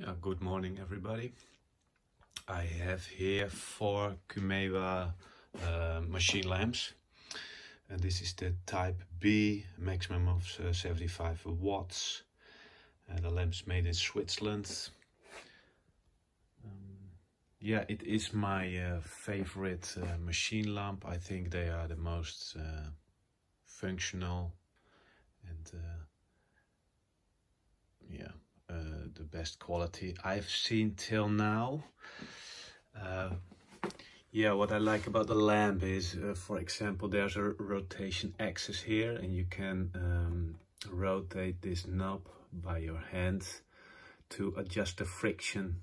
Yeah, good morning everybody. I have here four Kumewa uh, machine lamps and this is the type B, maximum of uh, 75 watts. And the lamp's made in Switzerland. Um, yeah, it is my uh, favorite uh, machine lamp. I think they are the most uh, functional and uh, yeah uh, the best quality I've seen till now. Uh, yeah, what I like about the lamp is, uh, for example, there's a rotation axis here and you can um, rotate this knob by your hand to adjust the friction.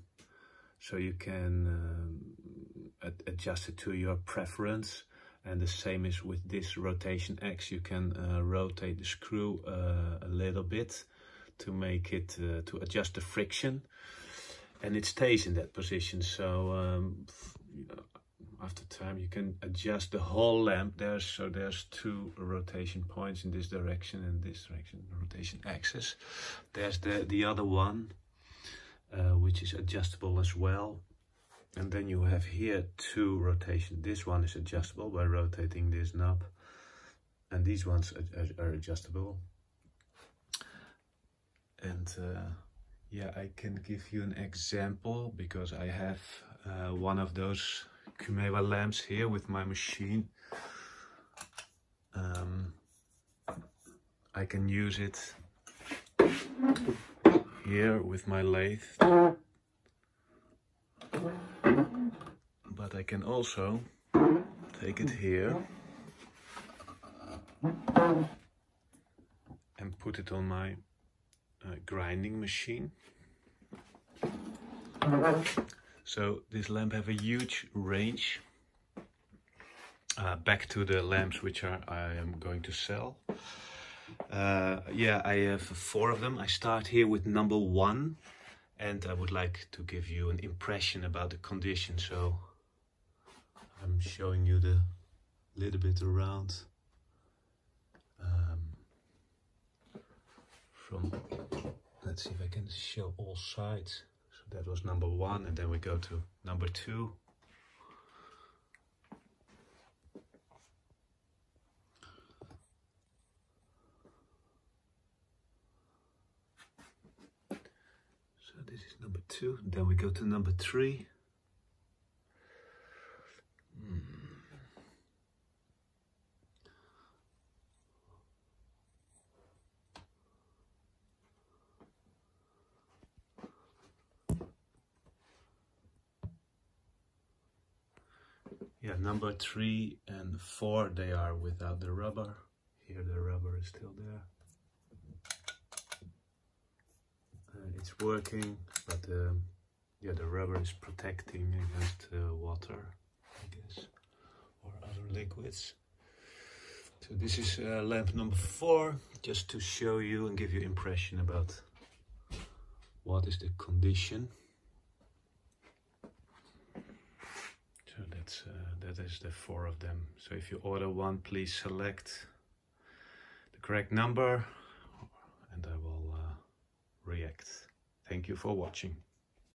So you can um, adjust it to your preference. And the same is with this rotation X. You can uh, rotate the screw uh, a little bit to make it uh, to adjust the friction and it stays in that position. So um, after time you can adjust the whole lamp. There's so there's two rotation points in this direction and this direction rotation axis. There's the the other one uh, which is adjustable as well. And then you have here two rotation. This one is adjustable by rotating this knob and these ones are, are adjustable and uh, yeah I can give you an example because I have uh, one of those Kumewa lamps here with my machine. Um, I can use it here with my lathe. But I can also take it here and put it on my uh, grinding machine. So this lamp have a huge range. Uh, back to the lamps which are I am going to sell. Uh, yeah, I have four of them. I start here with number one and I would like to give you an impression about the condition. So I'm showing you the little bit around from let's see if I can show all sides. So that was number one, and then we go to number two. So this is number two, then we go to number three. Yeah number three and four they are without the rubber. Here the rubber is still there. Uh, it's working but uh, yeah the rubber is protecting against uh, water I guess or other liquids. So this is uh, lamp number four just to show you and give you impression about what is the condition. So that's uh, that is the four of them. So if you order one please select the correct number and I will uh, react. Thank you for watching